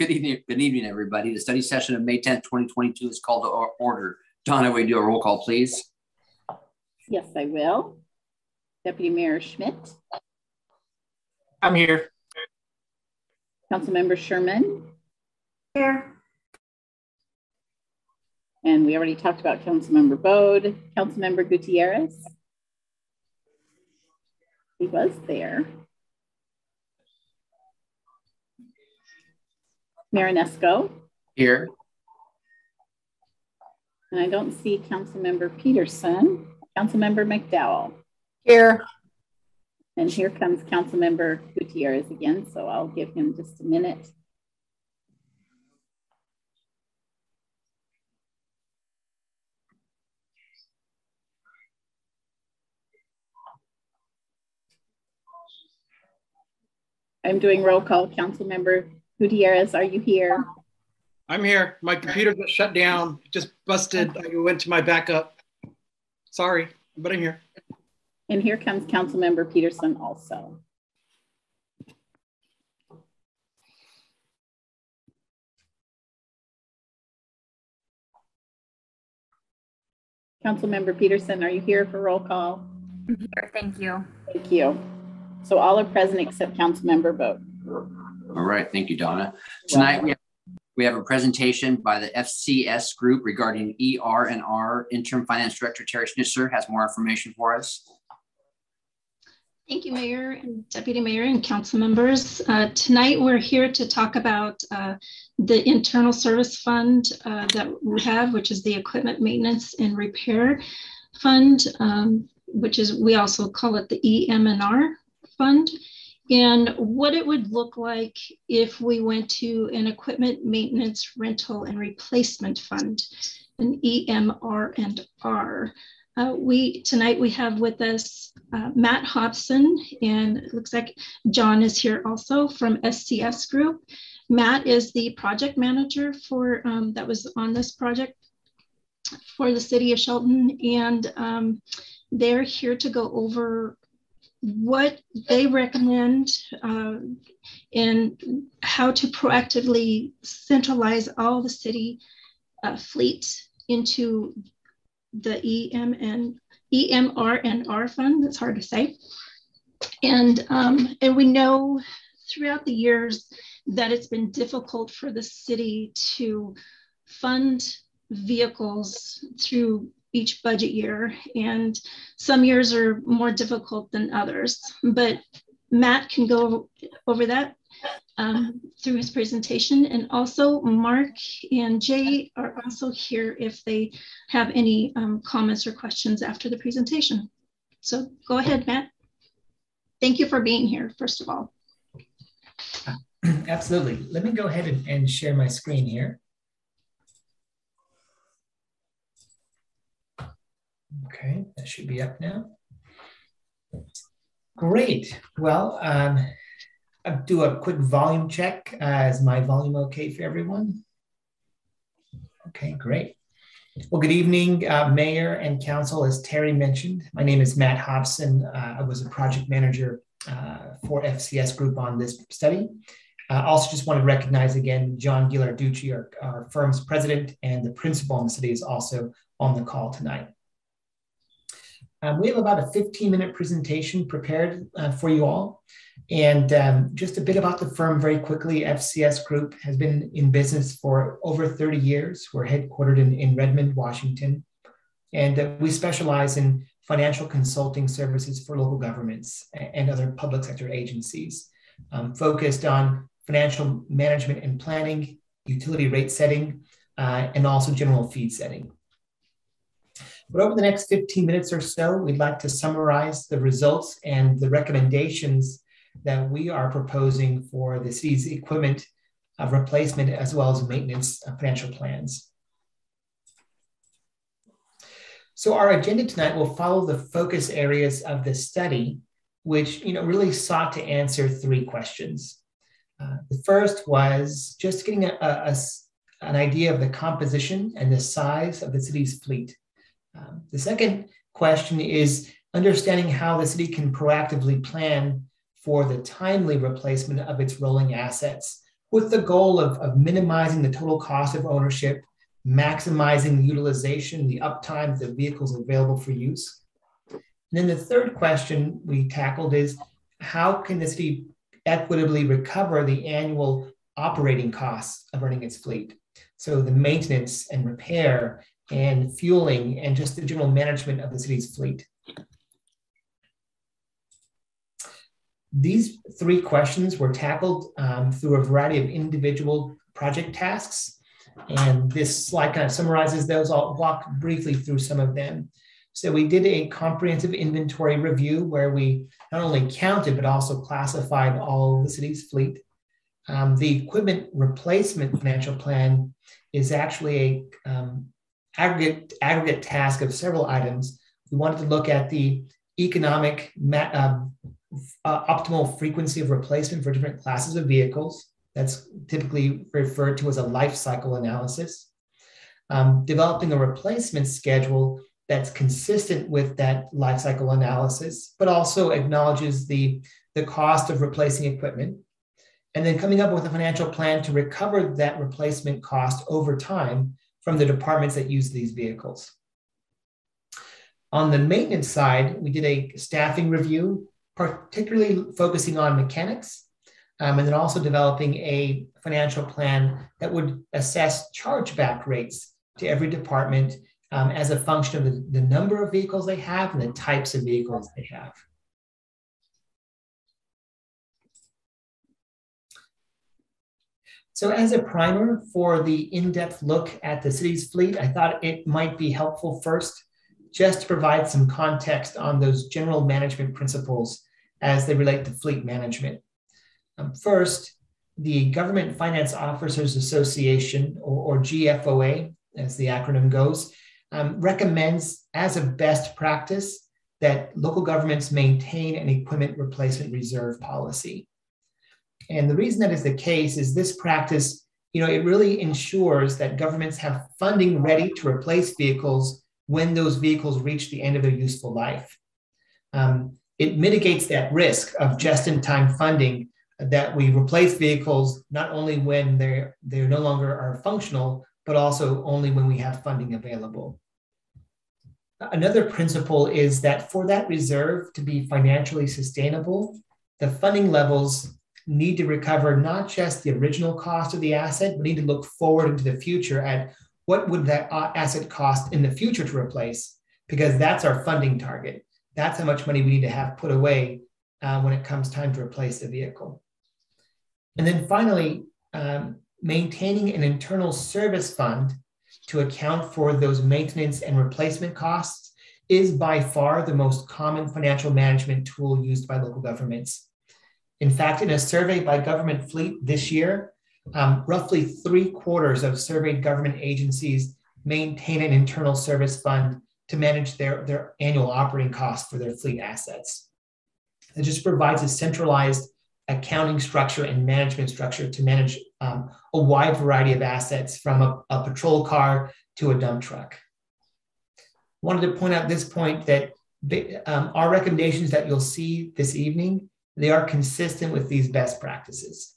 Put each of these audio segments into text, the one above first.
Good evening, good evening, everybody. The study session of May 10th, 2022 is called to order. Donna, will you do a roll call, please? Yes, I will. Deputy Mayor Schmidt. I'm here. Councilmember Sherman. Here. And we already talked about Councilmember Bode. Councilmember Gutierrez. He was there. Marinesco. Here. And I don't see Councilmember Peterson. Councilmember McDowell. Here. And here comes Councilmember Gutierrez again, so I'll give him just a minute. I'm doing roll call. Councilmember Gutierrez, are you here? I'm here. My computer got shut down. Just busted. I went to my backup. Sorry, but I'm here. And here comes Councilmember Peterson also. Councilmember Peterson, are you here for roll call? I'm here. Thank you. Thank you. So all are present except Councilmember Bode. All right, thank you, Donna. Tonight we have, we have a presentation by the FCS group regarding ER and R. Interim Finance Director Terry Schnitzer has more information for us. Thank you, Mayor and Deputy Mayor and Council members. Uh, tonight, we're here to talk about uh, the internal service fund uh, that we have, which is the Equipment Maintenance and Repair Fund, um, which is, we also call it the EM&R Fund, and what it would look like if we went to an Equipment Maintenance, Rental, and Replacement Fund, an EMR and R. Uh, we tonight we have with us uh, Matt Hobson, and it looks like John is here also from FCS Group. Matt is the project manager for um, that was on this project for the city of Shelton, and um, they're here to go over what they recommend uh, and how to proactively centralize all the city uh, fleet into the EMN, EMR and R fund. That's hard to say. And, um, and we know throughout the years that it's been difficult for the city to fund vehicles through each budget year. And some years are more difficult than others. But Matt can go over that um, through his presentation. And also Mark and Jay are also here if they have any um, comments or questions after the presentation. So go ahead, Matt. Thank you for being here, first of all. Absolutely. Let me go ahead and, and share my screen here. Okay, that should be up now. Great. Well, um, I'll do a quick volume check. Uh, is my volume okay for everyone? Okay, great. Well, good evening, uh, Mayor and Council. As Terry mentioned, my name is Matt Hobson. Uh, I was a project manager uh, for FCS Group on this study. I also just want to recognize again John Ghilarducci, our, our firm's president and the principal in the city, is also on the call tonight. Um, we have about a 15 minute presentation prepared uh, for you all. And um, just a bit about the firm very quickly. FCS Group has been in business for over 30 years. We're headquartered in, in Redmond, Washington. And uh, we specialize in financial consulting services for local governments and other public sector agencies, um, focused on financial management and planning, utility rate setting, uh, and also general feed setting. But over the next 15 minutes or so, we'd like to summarize the results and the recommendations that we are proposing for the city's equipment of replacement as well as maintenance financial plans. So our agenda tonight will follow the focus areas of the study, which you know really sought to answer three questions. Uh, the first was just getting a, a, a, an idea of the composition and the size of the city's fleet. Um, the second question is understanding how the city can proactively plan for the timely replacement of its rolling assets with the goal of, of minimizing the total cost of ownership, maximizing utilization, the uptime of the vehicles available for use. And then the third question we tackled is how can the city equitably recover the annual operating costs of running its fleet? So the maintenance and repair and fueling and just the general management of the city's fleet. These three questions were tackled um, through a variety of individual project tasks. And this slide kind of summarizes those. I'll walk briefly through some of them. So we did a comprehensive inventory review where we not only counted, but also classified all the city's fleet. Um, the equipment replacement financial plan is actually a um, aggregate, aggregate task of several items. We wanted to look at the economic uh, uh, optimal frequency of replacement for different classes of vehicles. That's typically referred to as a life cycle analysis. Um, developing a replacement schedule that's consistent with that life cycle analysis, but also acknowledges the, the cost of replacing equipment. And then coming up with a financial plan to recover that replacement cost over time from the departments that use these vehicles. On the maintenance side, we did a staffing review particularly focusing on mechanics, um, and then also developing a financial plan that would assess chargeback rates to every department um, as a function of the, the number of vehicles they have and the types of vehicles they have. So as a primer for the in-depth look at the city's fleet, I thought it might be helpful first just to provide some context on those general management principles as they relate to fleet management. Um, first, the Government Finance Officers Association, or, or GFOA, as the acronym goes, um, recommends as a best practice that local governments maintain an equipment replacement reserve policy. And the reason that is the case is this practice, you know, it really ensures that governments have funding ready to replace vehicles when those vehicles reach the end of their useful life. Um, it mitigates that risk of just-in-time funding that we replace vehicles not only when they're they no longer are functional, but also only when we have funding available. Another principle is that for that reserve to be financially sustainable, the funding levels need to recover not just the original cost of the asset, but need to look forward into the future at what would that asset cost in the future to replace, because that's our funding target. That's how much money we need to have put away uh, when it comes time to replace the vehicle. And then finally, um, maintaining an internal service fund to account for those maintenance and replacement costs is by far the most common financial management tool used by local governments. In fact, in a survey by Government Fleet this year, um, roughly three quarters of surveyed government agencies maintain an internal service fund to manage their, their annual operating costs for their fleet assets. It just provides a centralized accounting structure and management structure to manage um, a wide variety of assets from a, a, patrol car to a dump truck. Wanted to point out this point that um, our recommendations that you'll see this evening, they are consistent with these best practices.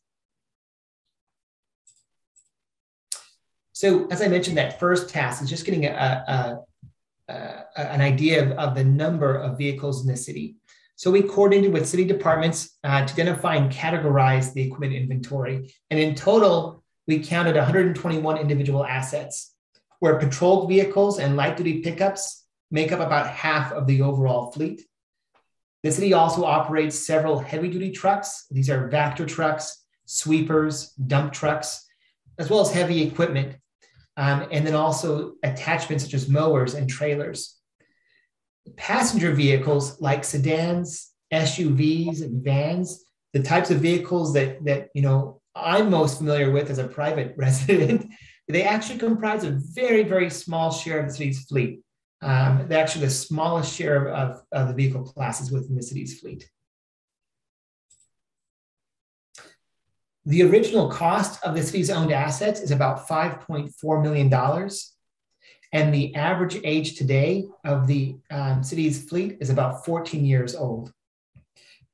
So as I mentioned, that first task is just getting a, a, uh, an idea of, of, the number of vehicles in the city. So we coordinated with city departments uh, to identify and categorize the equipment inventory. And in total, we counted 121 individual assets, where patrolled vehicles and light duty pickups make up about half of the overall fleet. The city also operates several heavy duty trucks. These are Vactor trucks, sweepers, dump trucks, as well as heavy equipment um, and then also attachments such as mowers and trailers. Passenger vehicles like sedans, SUVs, and vans, the types of vehicles that, that you know I'm most familiar with as a private resident, they actually comprise a very, very small share of the city's fleet. Um, they're actually the smallest share of, of the vehicle classes within the city's fleet. The original cost of the city's owned assets is about $5.4 million. And the average age today of the um, city's fleet is about 14 years old.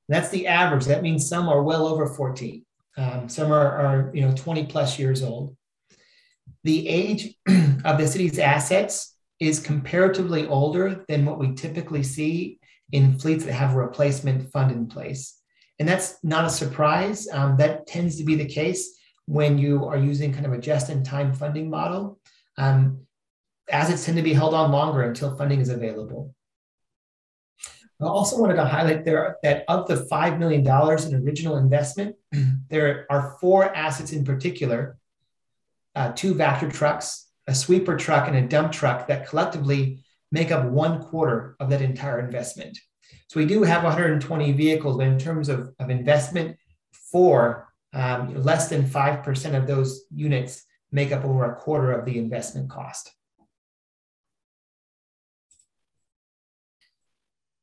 That's the average. That means some are well over 14. Um, some are, are, you know, 20 plus years old. The age of the city's assets is comparatively older than what we typically see in fleets that have a replacement fund in place. And that's not a surprise. Um, that tends to be the case when you are using kind of a just-in-time funding model. Um, assets tend to be held on longer until funding is available. I also wanted to highlight there that of the $5 million in original investment, there are four assets in particular, uh, two Vactor trucks, a sweeper truck, and a dump truck that collectively make up one quarter of that entire investment. So we do have 120 vehicles, but in terms of, of investment for um, less than 5% of those units make up over a quarter of the investment cost.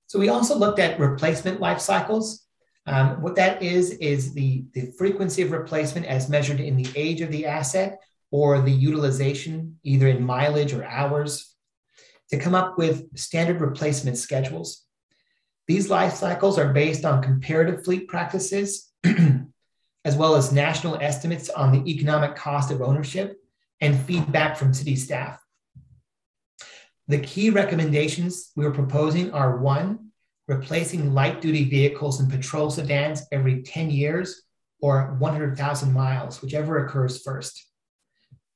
So we also looked at replacement life cycles. Um, what that is, is the, the frequency of replacement as measured in the age of the asset or the utilization, either in mileage or hours, to come up with standard replacement schedules. These life cycles are based on comparative fleet practices, as well as national estimates on the economic cost of ownership and feedback from city staff. The key recommendations we are proposing are one, replacing light duty vehicles and patrol sedans every 10 years or 100,000 miles, whichever occurs first.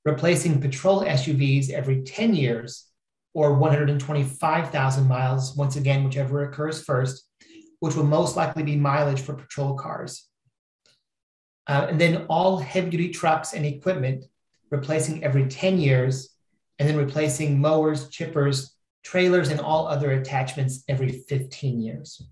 Replacing patrol SUVs every 10 years or 125,000 miles, once again, whichever occurs first, which will most likely be mileage for patrol cars. Uh, and then all heavy duty trucks and equipment replacing every 10 years and then replacing mowers, chippers, trailers, and all other attachments every 15 years.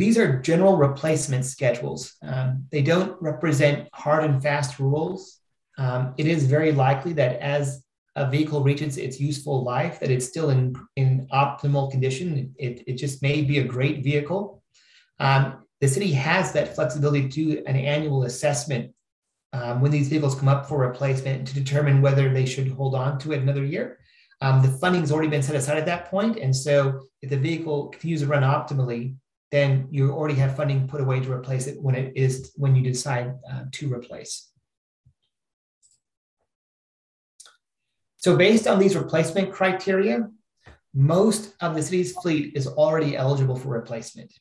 These are general replacement schedules. Um, they don't represent hard and fast rules. Um, it is very likely that as a vehicle reaches its useful life, that it's still in, in optimal condition. It, it just may be a great vehicle. Um, the city has that flexibility to do an annual assessment um, when these vehicles come up for replacement to determine whether they should hold on to it another year. Um, the funding has already been set aside at that point, and so if the vehicle continues to run optimally, then you already have funding put away to replace it when it is when you decide uh, to replace. So based on these replacement criteria, most of the city's fleet is already eligible for replacement.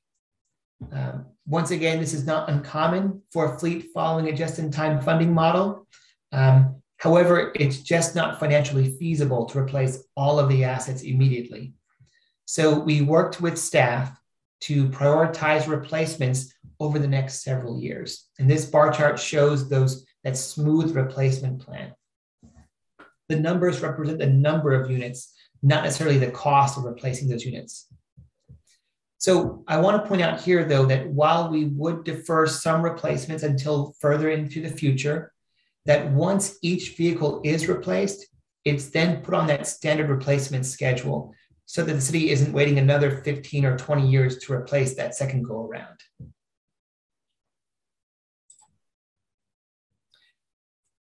Um, once again, this is not uncommon for a fleet following a just-in-time funding model. Um, however, it's just not financially feasible to replace all of the assets immediately. So we worked with staff to prioritize replacements over the next several years. And this bar chart shows those that smooth replacement plan. The numbers represent the number of units, not necessarily the cost of replacing those units. So I want to point out here, though, that while we would defer some replacements until further into the future, that once each vehicle is replaced, it's then put on that standard replacement schedule so that the city isn't waiting another 15 or 20 years to replace that second go around.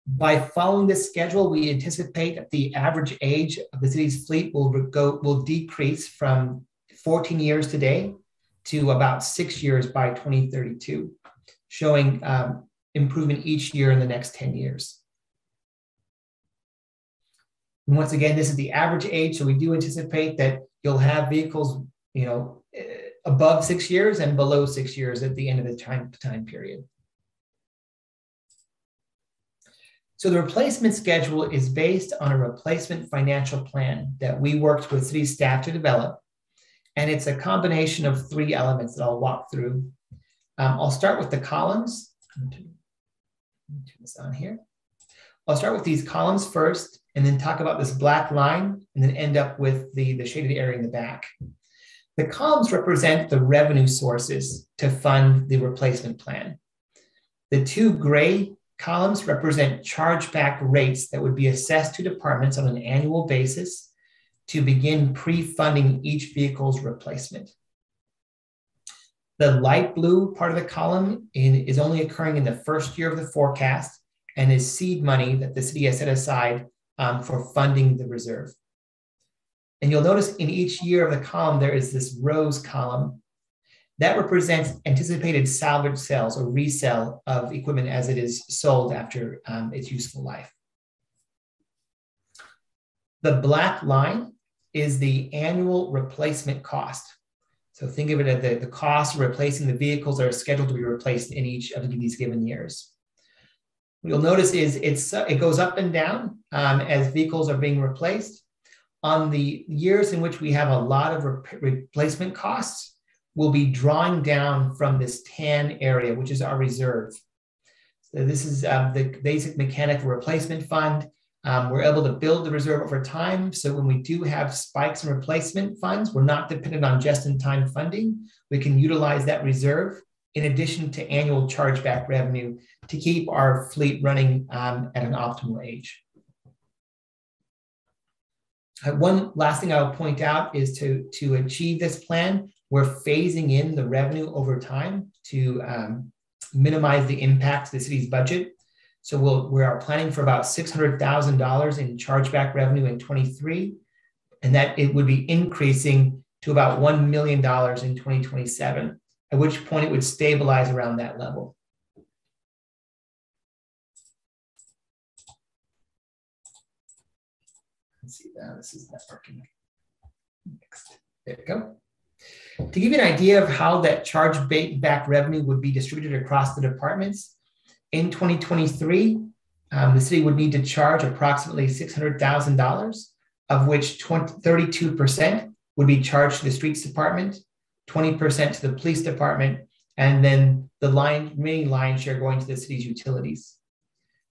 By following this schedule, we anticipate that the average age of the city's fleet will, go, will decrease from 14 years today to about six years by 2032, showing um, improvement each year in the next 10 years. And once again, this is the average age, so we do anticipate that you'll have vehicles, you know, eh, above six years and below six years at the end of the time, time period. So the replacement schedule is based on a replacement financial plan that we worked with city staff to develop and it's a combination of three elements that I'll walk through. Um, I'll start with the columns. Turn this on here. I'll start with these columns first and then talk about this black line and then end up with the, the shaded area in the back. The columns represent the revenue sources to fund the replacement plan. The two gray columns represent chargeback rates that would be assessed to departments on an annual basis to begin pre-funding each vehicle's replacement. The light blue part of the column in, is only occurring in the first year of the forecast and is seed money that the city has set aside um, for funding the reserve. And you'll notice in each year of the column, there is this rose column. That represents anticipated salvage sales or resale of equipment as it is sold after um, its useful life. The black line is the annual replacement cost. So think of it as the, the cost of replacing the vehicles that are scheduled to be replaced in each of these given years. You'll notice is it's, uh, it goes up and down um, as vehicles are being replaced. On the years in which we have a lot of re replacement costs, we'll be drawing down from this tan area, which is our reserve. So this is uh, the basic mechanical replacement fund. Um, we're able to build the reserve over time. So when we do have spikes in replacement funds, we're not dependent on just-in-time funding. We can utilize that reserve in addition to annual chargeback revenue to keep our fleet running um, at an optimal age. Uh, one last thing I'll point out is to, to achieve this plan, we're phasing in the revenue over time to um, minimize the impact to the city's budget. So we'll, we are planning for about $600,000 in chargeback revenue in 23, and that it would be increasing to about $1 million in 2027, at which point it would stabilize around that level. Let's see, now this is not working. Next, there we go. To give you an idea of how that charge back revenue would be distributed across the departments, in 2023, um, the city would need to charge approximately $600,000, of which 20, 32% would be charged to the streets department, 20% to the police department, and then the line, remaining line share going to the city's utilities.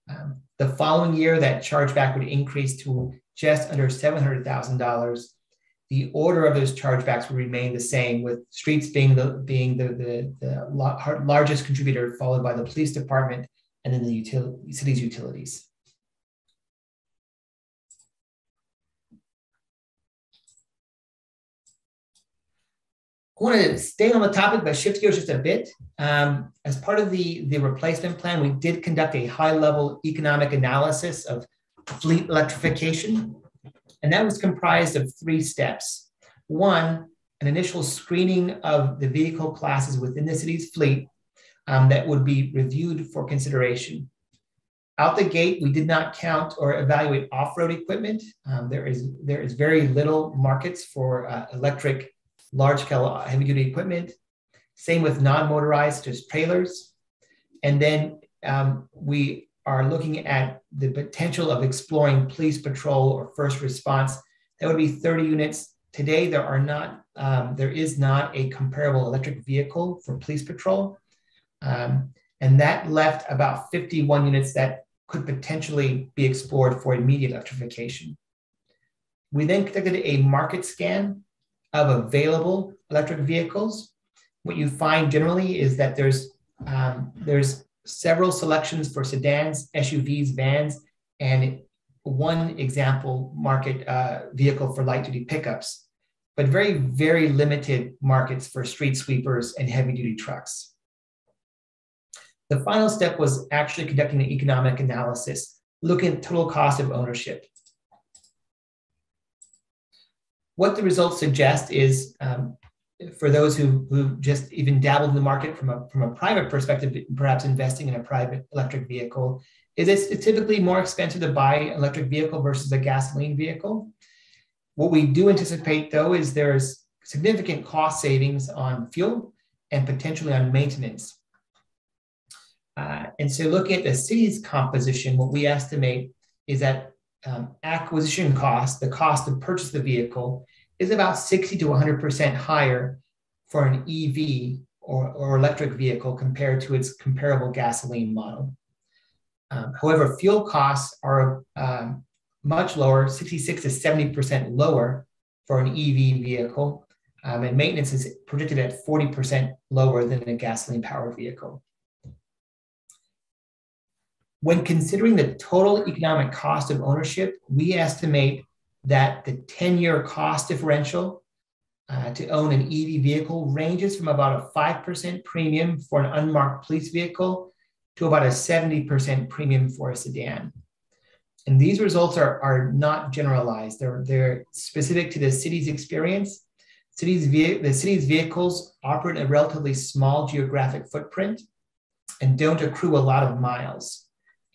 Um, the following year, that chargeback would increase to just under $700,000. The order of those chargebacks would remain the same, with streets being the being the, the, the largest contributor, followed by the police department, and then the util city's utilities. I want to stay on the topic, but shift gears just a bit. Um, as part of the, the replacement plan, we did conduct a high level economic analysis of fleet electrification. And that was comprised of three steps. One, an initial screening of the vehicle classes within the city's fleet um, that would be reviewed for consideration. Out the gate, we did not count or evaluate off-road equipment. Um, there is there is very little markets for uh, electric large-scale heavy-duty equipment. Same with non-motorized, just trailers. And then um, we are looking at the potential of exploring police patrol or first response. That would be 30 units. Today, there are not um, there is not a comparable electric vehicle for police patrol. Um, and that left about 51 units that could potentially be explored for immediate electrification. We then conducted a market scan of available electric vehicles. What you find generally is that there's, um, there's several selections for sedans, SUVs, vans, and one example market uh, vehicle for light duty pickups, but very, very limited markets for street sweepers and heavy duty trucks. The final step was actually conducting an economic analysis, looking at total cost of ownership. What the results suggest is um, for those who, who just even dabbled in the market from a, from a private perspective, perhaps investing in a private electric vehicle, is it's, typically more expensive to buy an electric vehicle versus a gasoline vehicle. What we do anticipate though is there's significant cost savings on fuel and potentially on maintenance. Uh, and so looking at the city's composition, what we estimate is that um, acquisition cost, the cost to purchase the vehicle, is about 60 to 100% higher for an EV or, or electric vehicle compared to its comparable gasoline model. Um, however, fuel costs are um, much lower, 66 to 70% lower for an EV vehicle, um, and maintenance is predicted at 40% lower than a gasoline powered vehicle. When considering the total economic cost of ownership, we estimate that the 10 year cost differential uh, to own an EV vehicle ranges from about a 5% premium for an unmarked police vehicle to about a 70% premium for a sedan. And these results are, are not generalized, they're, they're specific to the city's experience. City's the city's vehicles operate a relatively small geographic footprint and don't accrue a lot of miles.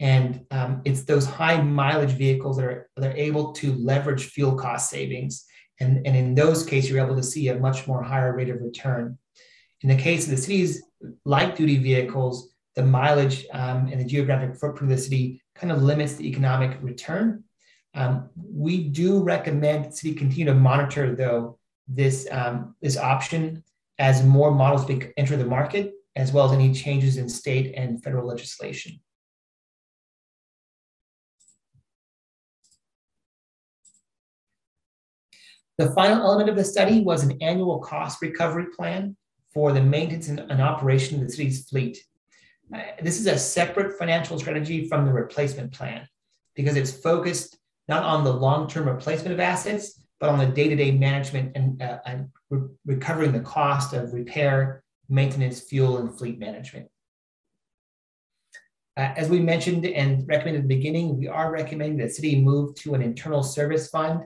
And um, it's those high mileage vehicles that are, are able to leverage fuel cost savings. And, and in those cases, you're able to see a much more higher rate of return. In the case of the city's light duty vehicles, the mileage um, and the geographic footprint of the city kind of limits the economic return. Um, we do recommend city continue to monitor, though, this, um, this option as more models enter the market, as well as any changes in state and federal legislation. The final element of the study was an annual cost recovery plan for the maintenance and, operation of the city's fleet. Uh, this is a separate financial strategy from the replacement plan because it's focused not on the long-term replacement of assets, but on the day-to-day management and, uh, and re recovering the cost of repair, maintenance, fuel, and fleet management. Uh, as we mentioned and recommended at the beginning, we are recommending that the city move to an internal service fund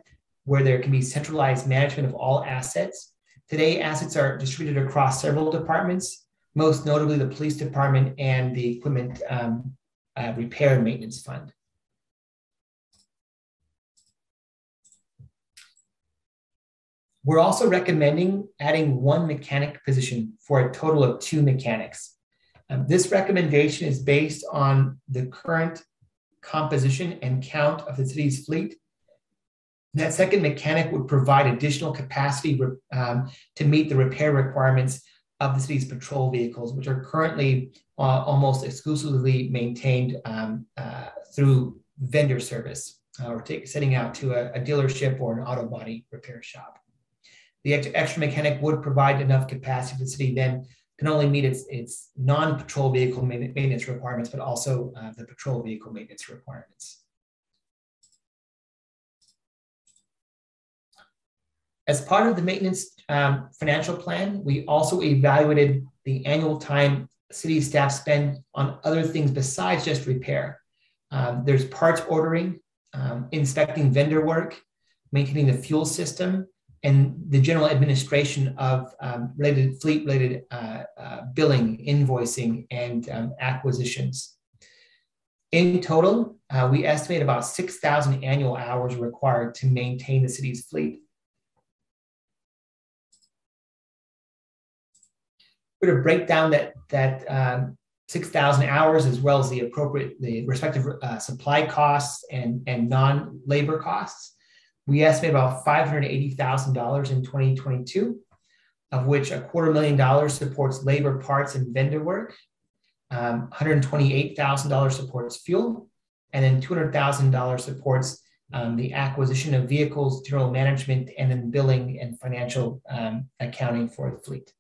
where there can be centralized management of all assets. Today, assets are distributed across several departments, most notably the police department and the equipment um, uh, repair and maintenance fund. We're also recommending adding one mechanic position for a total of two mechanics. Um, this recommendation is based on the current composition and count of the city's fleet that second mechanic would provide additional capacity um, to meet the repair requirements of the city's patrol vehicles, which are currently uh, almost exclusively maintained um, uh, through vendor service uh, or take, sending out to a, a, dealership or an auto body repair shop. The extra mechanic would provide enough capacity for the city then can only meet its, its non-patrol vehicle maintenance requirements, but also uh, the patrol vehicle maintenance requirements. As part of the maintenance um, financial plan, we also evaluated the annual time city staff spend on other things besides just repair. Um, there's parts ordering, um, inspecting vendor work, maintaining the fuel system, and the general administration of um, related fleet-related uh, uh, billing, invoicing, and um, acquisitions. In total, uh, we estimate about 6,000 annual hours required to maintain the city's fleet. Sort of break down that that um, 6,000 hours as well as the appropriate, the respective uh, supply costs and, and non-labor costs. We estimate about $580,000 in 2022, of which a quarter million dollars supports labor parts and vendor work. Um, $128,000 supports fuel, and then $200,000 supports um, the acquisition of vehicles, general management, and then billing and financial um, accounting for the fleet.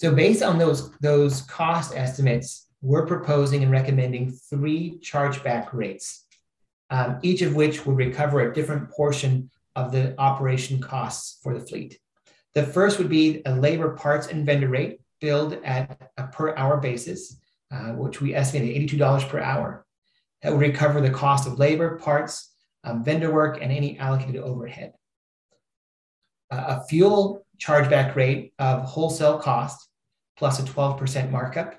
So based on those, those cost estimates, we're proposing and recommending three chargeback rates, um, each of which would recover a different portion of the operation costs for the fleet. The first would be a labor parts and vendor rate billed at a per hour basis, uh, which we estimate at $82 per hour. That would recover the cost of labor, parts, um, vendor work, and any allocated overhead. Uh, a fuel chargeback rate of wholesale cost plus a 12% markup.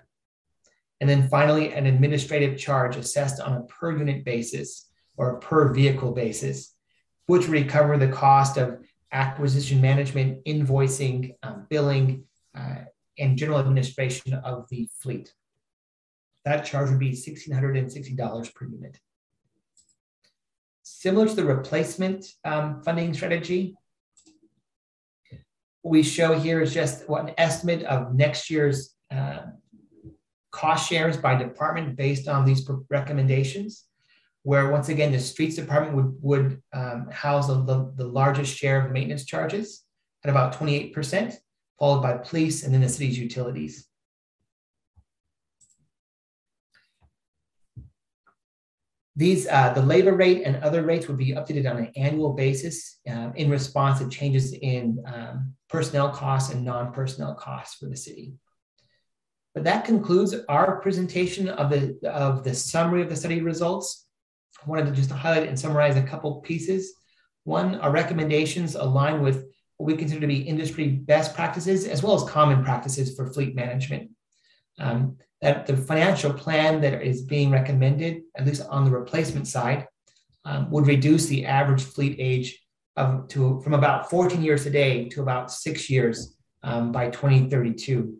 And then finally, an administrative charge assessed on a per unit basis or per vehicle basis, which recover the cost of acquisition management, invoicing, um, billing, uh, and general administration of the fleet. That charge would be $1,660 per unit. Similar to the replacement um, funding strategy, we show here is just what an estimate of next year's uh, cost shares by department based on these recommendations, where once again, the streets department would, would um, house the, the largest share of maintenance charges at about 28%, followed by police and then the city's utilities. These, uh, the labor rate and other rates would be updated on an annual basis uh, in response to changes in um, personnel costs and non-personnel costs for the city. But that concludes our presentation of the, of the summary of the study results. I wanted to just highlight and summarize a couple pieces. One, our recommendations align with what we consider to be industry best practices as well as common practices for fleet management. Um, that the financial plan that is being recommended, at least on the replacement side, um, would reduce the average fleet age of to from about 14 years today to about six years um, by 2032.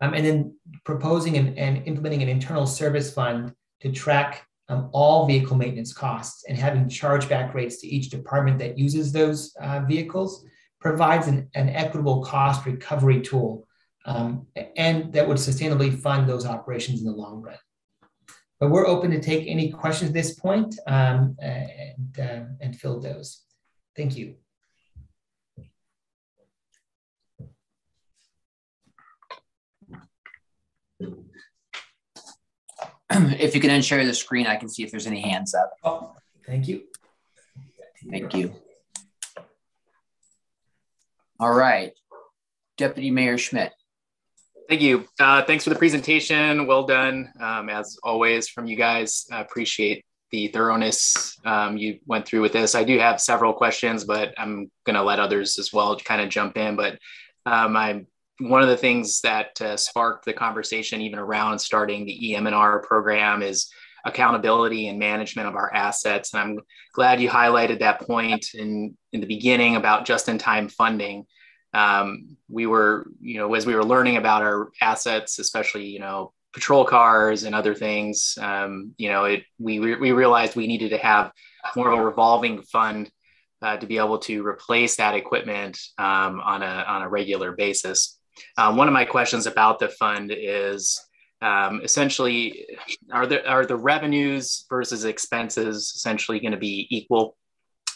Um, and then proposing and, and, implementing an internal service fund to track um, all vehicle maintenance costs and having chargeback rates to each department that uses those uh, vehicles provides an, an, equitable cost recovery tool um, and that would sustainably fund those operations in the long run. But we're open to take any questions at this point, um, and, uh, and fill those. Thank you. if you can unshare the screen, I can see if there's any hands up. Oh, thank you. Thank you. All right. Deputy Mayor Schmidt. Thank you. Uh, thanks for the presentation. Well done, um, as always, from you guys. I appreciate the thoroughness um, you went through with this. I do have several questions, but I'm going to let others as well kind of jump in. But um, I'm one of the things that uh, sparked the conversation, even around starting the EM&R program, is accountability and management of our assets. And I'm glad you highlighted that point in in the beginning about just-in-time funding um, we were, you know, as we were learning about our assets, especially, you know, patrol cars and other things, um, you know, it, we, we realized we needed to have more of a revolving fund uh, to be able to replace that equipment um, on, a, on a regular basis. Um, one of my questions about the fund is um, essentially, are the, are the revenues versus expenses essentially going to be equal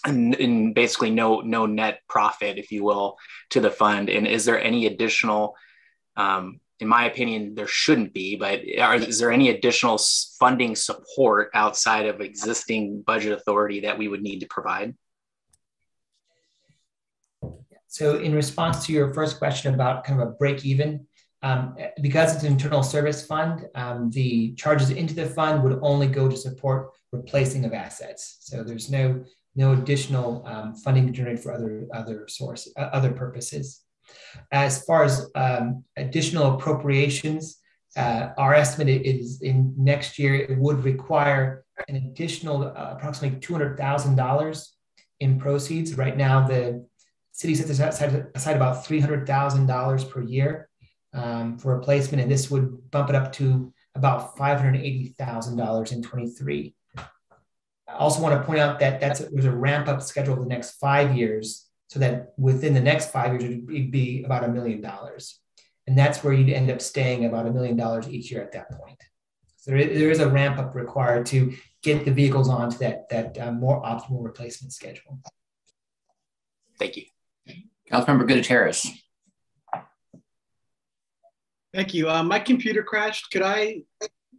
and, basically no no net profit, if you will, to the fund. And is there any additional? Um, in my opinion, there shouldn't be, but are, is there any additional funding support outside of existing budget authority that we would need to provide? So, in response to your first question about kind of a break even, um, because it's an internal service fund, um, the charges into the fund would only go to support replacing of assets. So, there's no no additional um, funding generated for other other source uh, other purposes. As far as um, additional appropriations, uh, our estimate is in next year it would require an additional uh, approximately two hundred thousand dollars in proceeds. Right now, the city sets aside, aside about three hundred thousand dollars per year um, for replacement, and this would bump it up to about five hundred eighty thousand dollars in twenty three. I also want to point out that that's there's a ramp up schedule the next five years, so that within the next five years it'd be about a million dollars, and that's where you'd end up staying about a million dollars each year at that point. So there is, there is a ramp up required to get the vehicles onto that that uh, more optimal replacement schedule. Thank you, Councilmember Gutierrez. Thank you. Uh, my computer crashed. Could I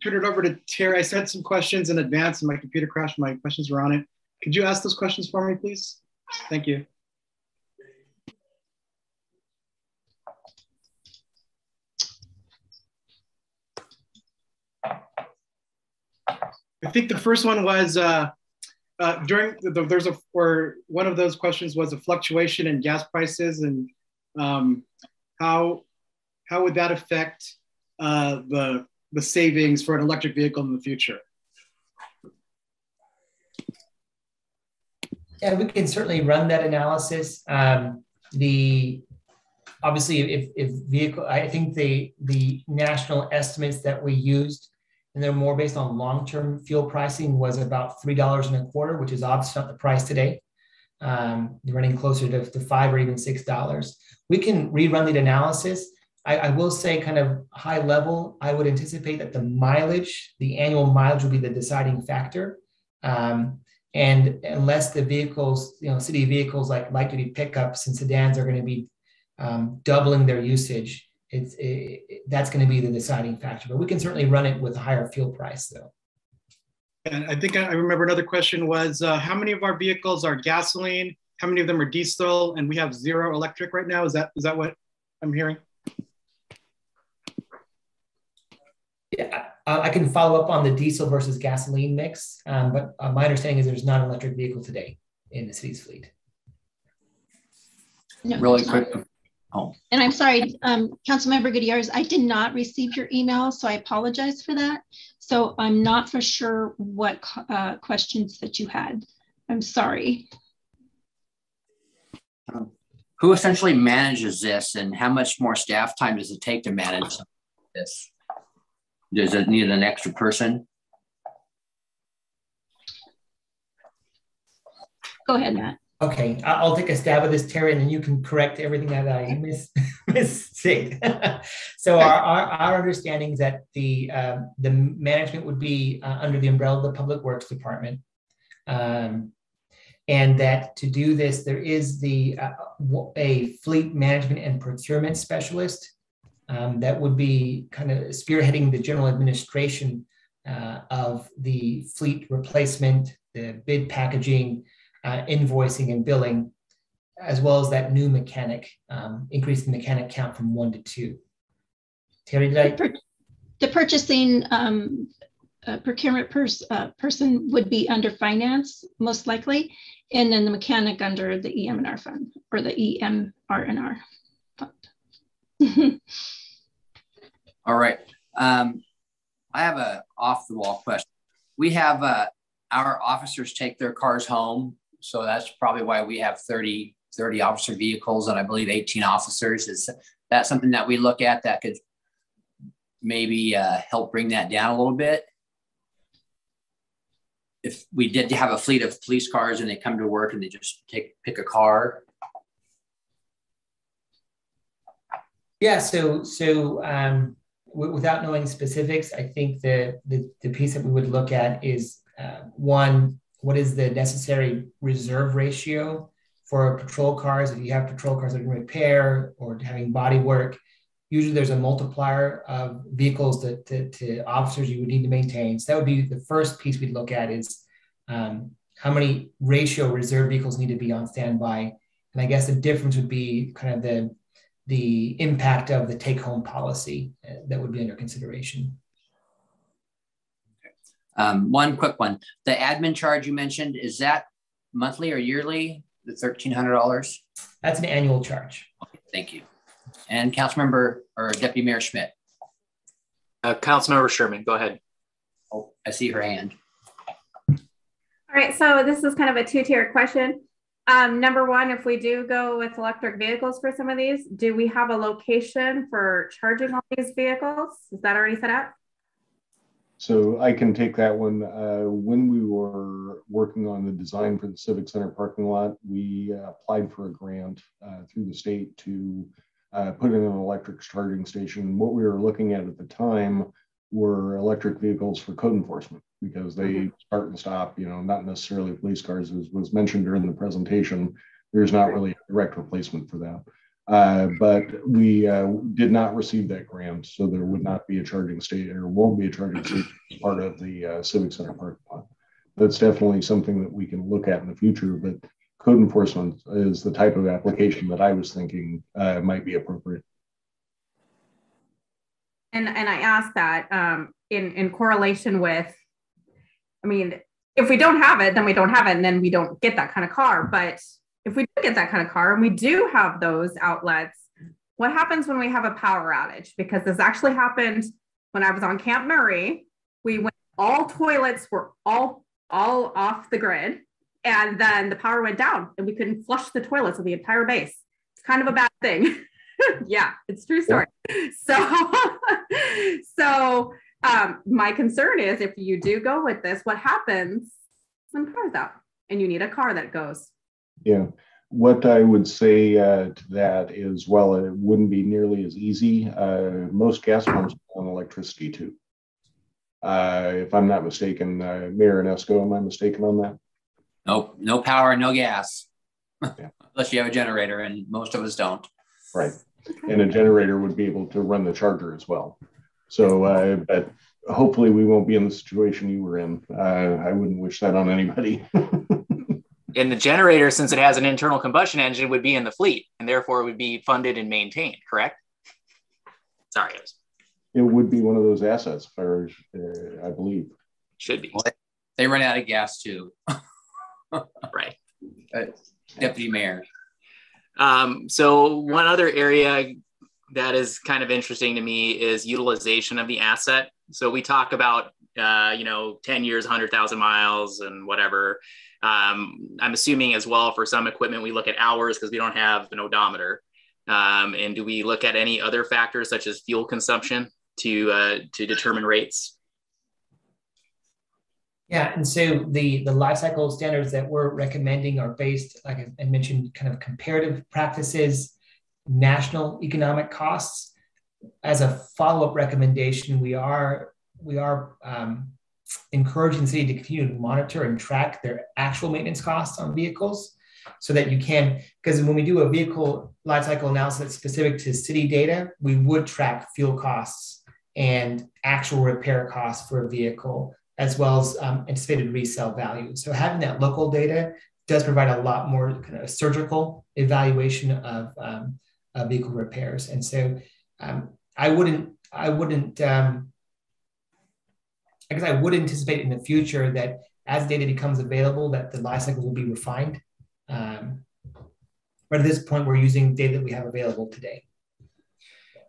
turn it over to Terry. I sent some questions in advance and my computer crashed. My questions were on it. Could you ask those questions for me, please? Thank you. I think the first one was uh, uh, during the, there's a or one of those questions was a fluctuation in gas prices and um, how how would that affect uh, the the savings for an electric vehicle in the future? Yeah, we can certainly run that analysis. Um, the obviously, if, if vehicle, I think the the national estimates that we used, and they're more based on long-term fuel pricing, was about three dollars and a quarter, which is obviously not the price today. Um, running closer to, to five or even six dollars. We can rerun the analysis I, I, will say, kind of high level, I would anticipate that the mileage, the annual mileage, will be the deciding factor. Um, and unless the vehicles, you know, city vehicles like light duty pickups and sedans are going to be um, doubling their usage, it's it, it, that's going to be the deciding factor. But we can certainly run it with a higher fuel price, though. And I think I remember another question was uh, how many of our vehicles are gasoline? How many of them are diesel? And we have zero electric right now. Is that is that what I'm hearing? Yeah, uh, I can follow up on the diesel versus gasoline mix, um, but uh, my understanding is there's not an electric vehicle today in the city's fleet. No, Really there's not. quick. Oh, And I'm sorry, um, Councilmember Gutierrez, I did not receive your email, so I apologize for that. So I'm not for sure what uh, questions that you had. I'm sorry. who essentially manages this and how much more staff time does it take to manage this? Does it need an extra person? Go ahead, Matt. Okay, I- I'll take a stab at this, Terry, and then you can correct everything that I miss mistake. so our, our, our understanding is that the um, the management would be uh, under the umbrella of the Public Works Department, um, and that to do this, there is the uh, w- a fleet management and procurement specialist um, that would be kind of spearheading the general administration uh, of the fleet replacement, the bid packaging uh, invoicing and billing, as well as that new mechanic, um, increasing the mechanic count from one to two. Terry, did I? The pur- The purchasing um, uh, procurement pers- uh, person would be under finance, most likely, and then the mechanic under the ER&R fund or the E fund. All right. Um, I have a off the wall question. We have uh, our officers take their cars home. So that's probably why we have 30, 30 officer vehicles and I believe 18 officers. Is that something that we look at that could maybe uh, help bring that down a little bit? If we did have a fleet of police cars and they come to work and they just take pick a car, Yeah. So so um, w- without knowing specifics, I think the, the the piece that we would look at is uh, one, what is the necessary reserve ratio for patrol cars? If you have patrol cars that are in repair or having body work, usually there's a multiplier of vehicles that to, to officers you would need to maintain. So that would be the first piece we'd look at is um, how many ratio reserve vehicles need to be on standby. And I guess the difference would be kind of the the impact of the take home policy uh, that would be under consideration. Um, one quick one. The admin charge you mentioned, is that monthly or yearly? The $1,300? That's an annual charge. Thank you. And Councilmember or Deputy Mayor Schmidt. Uh, Councilmember Sherman, go ahead. Oh, I see her hand. All right, so this is kind of a two-tiered question. Um, number one, if we do go with electric vehicles for some of these, do we have a location for charging all these vehicles? Is that already set up? So I can take that one. Uh, when we were working on the design for the Civic Center parking lot, we uh, applied for a grant uh, through the state to uh, put in an electric charging station. What we were looking at at the time were electric vehicles for code enforcement because they start and stop, you know, not necessarily police cars, as was mentioned during the presentation. There's not really a direct replacement for that. Uh, but we uh, did not receive that grant, so there would not be a charging station or won't be a charging station part of the uh, Civic Center parking lot. That's definitely something that we can look at in the future, but code enforcement is the type of application that I was thinking uh, might be appropriate. And and I ask that um, in in correlation with, I mean, if we don't have it, then we don't have it, and then we don't get that kind of car. But if we do get that kind of car, and we do have those outlets, what happens when we have a power outage? Because this actually happened when I was on Camp Murray. We went all toilets were all all off the grid, and then the power went down, and we couldn't flush the toilets of the entire base. It's kind of a bad thing. yeah, it's true story. So, so um, my concern is if you do go with this, what happens when cars out and you need a car that goes? Yeah. What I would say uh, to that is, well, it wouldn't be nearly as easy. Uh, most gas pumps are on electricity too. Uh, if I'm not mistaken, uh, Mayor Onisko, am I mistaken on that? No, no power, no gas. Yeah. Unless you have a generator, and most of us don't. Right. And a generator would be able to run the charger as well. So, uh, but hopefully we won't be in the situation you were in. Uh, I wouldn't wish that on anybody. And the generator, since it has an internal combustion engine, would be in the fleet and therefore would be funded and maintained, correct? Sorry. I was- it would be one of those assets, for, uh, I believe. Should be. Well, they run out of gas too. right. Uh, Deputy Mayor. Um, so one other area that is kind of interesting to me is utilization of the asset. So we talk about, uh, you know, 10 years, 100,000 miles and whatever. Um, I'm assuming as well for some equipment, we look at hours because we don't have an odometer. Um, and do we look at any other factors such as fuel consumption to, uh, to determine rates? Yeah, and so the the life cycle standards that we're recommending are based, like I mentioned, kind of comparative practices, national economic costs. As a follow up recommendation, we are we are um, encouraging the city to continue to monitor and track their actual maintenance costs on vehicles, so that you can because when we do a vehicle life cycle analysis specific to city data, we would track fuel costs and actual repair costs for a vehicle as well as um, anticipated resale value. So having that local data does provide a lot more kind of surgical evaluation of, um, of vehicle repairs. And so um, I wouldn't, I wouldn't, um, I guess I would anticipate in the future that as data becomes available, that the life cycle will be refined. Um, but at this point, we're using data that we have available today.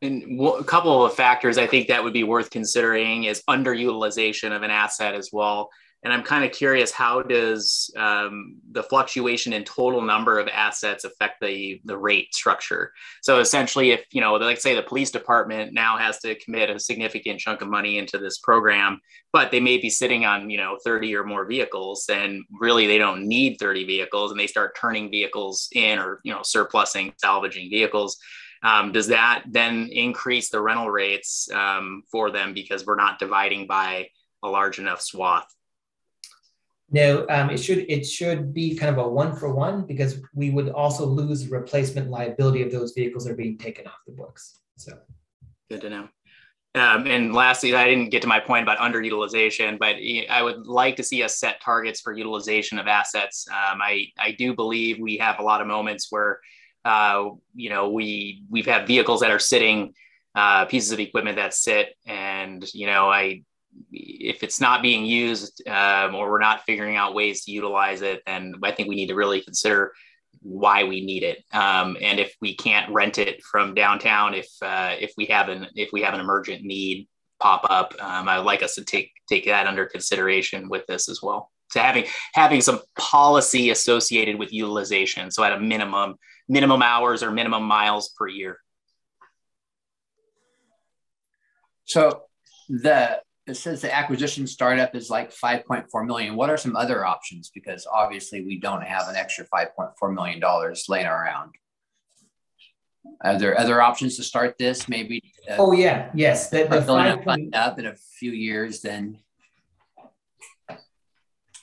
And a couple of factors I think that would be worth considering is underutilization of an asset as well. And I'm kind of curious, how does um, the fluctuation in total number of assets affect the the rate structure? So essentially, if you know, like say the police department now has to commit a significant chunk of money into this program, but they may be sitting on you know 30 or more vehicles, and really they don't need 30 vehicles, and they start turning vehicles in or you know surplusing, salvaging vehicles um, does that then increase the rental rates um, for them because we're not dividing by a large enough swath? No, um, it should it should be kind of a one for one because we would also lose replacement liability of those vehicles that are being taken off the books. So good to know. Um, and lastly, I didn't get to my point about underutilization, but I would like to see us set targets for utilization of assets. Um, I, I do believe we have a lot of moments where uh, you know, we we've had vehicles that are sitting, uh, pieces of equipment that sit, and you know, I if it's not being used um, or we're not figuring out ways to utilize it, then I think we need to really consider why we need it, um, and if we can't rent it from downtown, if uh, if we have an if we have an emergent need pop up, um, I would like us to take take that under consideration with this as well. So having having some policy associated with utilization. So at a minimum, minimum hours or minimum miles per year. So the it says the acquisition startup is like 5.4 million. What are some other options? Because obviously we don't have an extra 5.4 million dollars laying around. Are there other options to start this? Maybe. Uh, oh yeah, yes. The, the five point... up in a few years, then.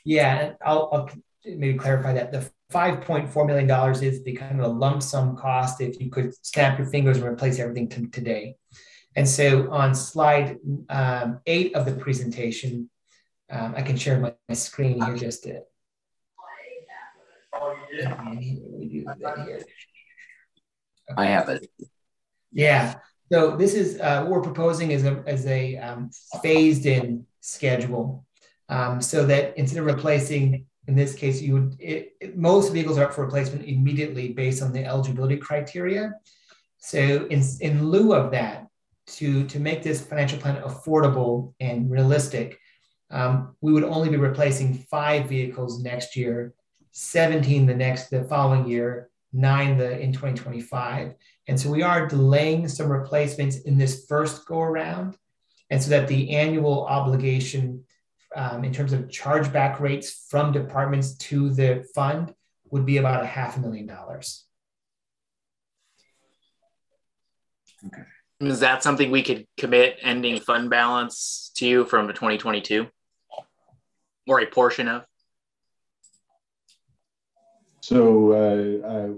Yeah, I'll, I'll maybe clarify that. The $5.4 million is the kind of a lump sum cost if you could snap your fingers and replace everything to today. And so on slide um, eight of the presentation, um, I can share my, my screen here just to. I have it. Yeah. So this is uh, what we're proposing is a, as a um, phased in schedule um, so that instead of replacing in this case, you would it, it, most vehicles are up for replacement immediately based on the eligibility criteria. So in, in lieu of that, to, to make this financial plan affordable and realistic, um, we would only be replacing five vehicles next year, 17 the next the following year, nine the in 2025. And so we are delaying some replacements in this first go around. And so that the annual obligation um, in terms of chargeback rates from departments to the fund would be about a half a million dollars. Okay. Is that something we could commit ending fund balance to you from 2022 or a portion of? So uh, uh,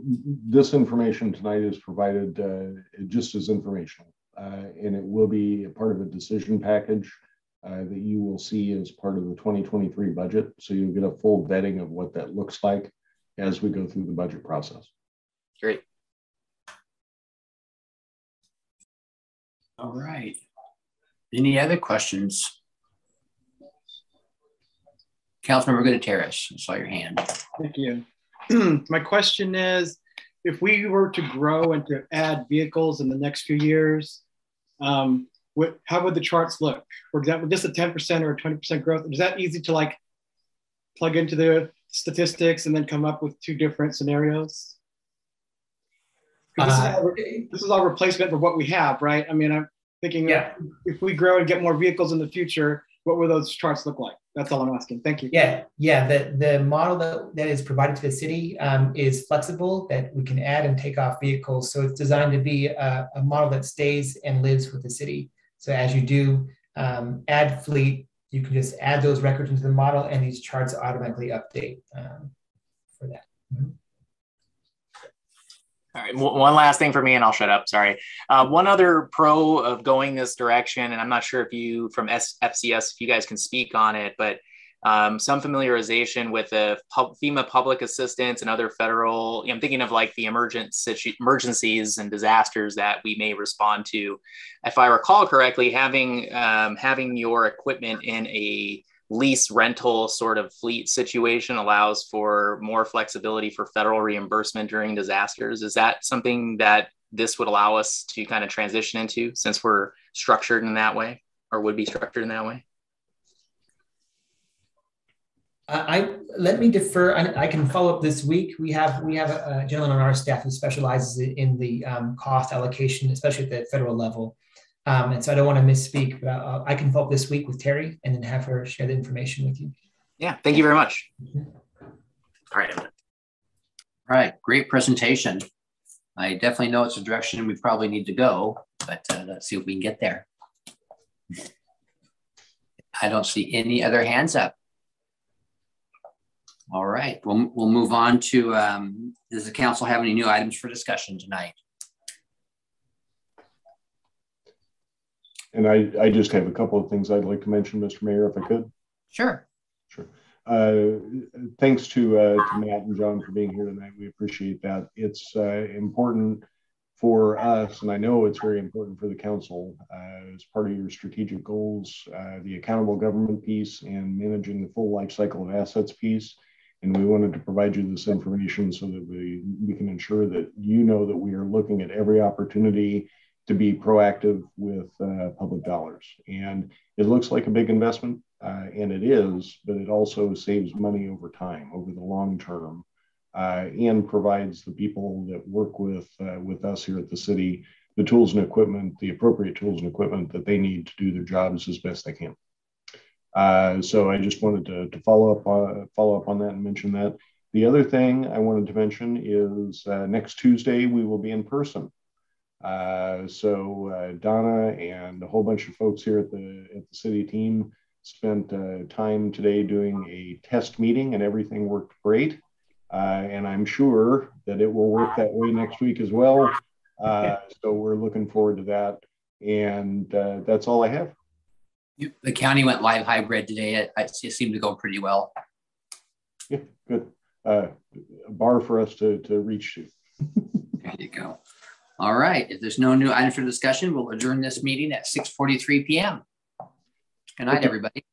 this information tonight is provided uh, just as informational, uh, and it will be a part of a decision package uh, that you will see as part of the 2023 budget. So you'll get a full vetting of what that looks like as we go through the budget process. Great. All right. Any other questions? Councilmember Gutierrez, I saw your hand. Thank you. My question is, if we were to grow and to add vehicles in the next few years, um, what, how would the charts look? For example, just a 10% or 20% growth, is that easy to like plug into the statistics and then come up with two different scenarios? This, uh, is all, this, is all, replacement for what we have, right? I mean, I'm thinking yeah. if we grow and get more vehicles in the future, what will those charts look like? That's all I'm asking. Thank you. Yeah, yeah. The the model that, that is provided to the city um, is flexible that we can add and take off vehicles. So it's designed to be a, a model that stays and lives with the city. So as you do um, add fleet, you can just add those records into the model and these charts automatically update um, for that. Mm-hmm. All right, one last thing for me, and I'll shut up. Sorry. Uh, one other pro of going this direction, and I'm not sure if you from S- FCS, if you guys can speak on it, but um, some familiarization with the FEMA public assistance and other federal. I'm thinking of like the emergent situ- emergencies and disasters that we may respond to. If I recall correctly, having um, having your equipment in a lease rental sort of fleet situation allows for more flexibility for federal reimbursement during disasters. Is that something that this would allow us to kind of transition into since we're structured in that way or would be structured in that way? I let me defer. I, I, can follow up this week. We have we have a, a gentleman on our staff who specializes in the um, cost allocation, especially at the federal level. Um, and so I don't want to misspeak, but I, I can follow up this week with Terry and then have her share the information with you. Yeah, thank you very much. Mm-hmm. All right. All right, great presentation. I definitely know it's a direction we probably need to go, but uh, let's see if we can get there. I don't see any other hands up. All right, we'll, we'll move on to, um, does the council have any new items for discussion tonight? And I, I just have a couple of things I'd like to mention, Mr. Mayor, if I could. Sure. Sure. Uh, thanks to, uh, to Matt and John for being here tonight. We appreciate that. It's uh, important for us, and I know it's very important for the council uh, as part of your strategic goals, uh, the accountable government piece and managing the full life cycle of assets piece. And we wanted to provide you this information so that we, we can ensure that you know that we are looking at every opportunity to be proactive with uh, public dollars. And it looks like a big investment, uh, and it is, but it also saves money over time, over the long term, uh, and provides the people that work with uh, with us here at the city the tools and equipment, the appropriate tools and equipment that they need to do their jobs as best they can. Uh, so I just wanted to, to follow up uh, follow up on that and mention that. The other thing I wanted to mention is next Tuesday we will be in person uh, so uh, Donna and a whole bunch of folks here at the at the city team spent uh, time today doing a test meeting, and everything worked great. Uh, and I'm sure that it will work that way next week as well. Uh, so we're looking forward to that. And uh, that's all I have. The county went live hybrid today. It, it seemed to go pretty well. Yeah, good. a bar for us to to reach to. there you go. All right. If there's no new items for discussion, we'll adjourn this meeting at 6:43 p.m. Good night, everybody.